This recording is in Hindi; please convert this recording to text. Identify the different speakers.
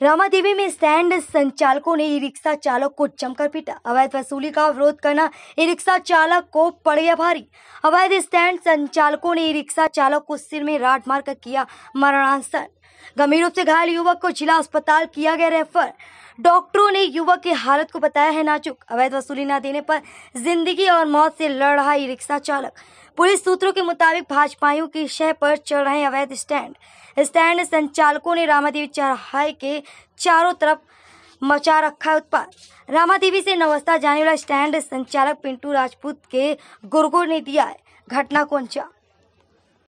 Speaker 1: रामा देवी में स्टैंड संचालकों ने ई रिक्शा चालक को जमकर पीटा। अवैध वसूली का विरोध करना ई रिक्शा चालक को पड़ गया भारी। अवैध स्टैंड संचालकों ने ई रिक्शा चालक को सिर में राट मार कर किया मरणासन। गंभीर रूप से घायल युवक को जिला अस्पताल किया गया रेफर। डॉक्टरों ने युवक की हालत को बताया है नाजुक। अवैध वसूली न देने पर ज़िंदगी और मौत से लड़ रहा ई रिक्शा चालक। पुलिस सूत्रों के मुताबिक भाजपाइयों की शह पर चल रहे अवैध स्टैंड। स्टैंड संचालकों ने रामादेवी चौराहे के चारों तरफ़ मचा रखा है उत्पाद रामादेवी से नवस्था जाने वाला स्टैंड संचालक पिंटू राजपूत के गुर्गो ने दिया है। घटना को अंजाम।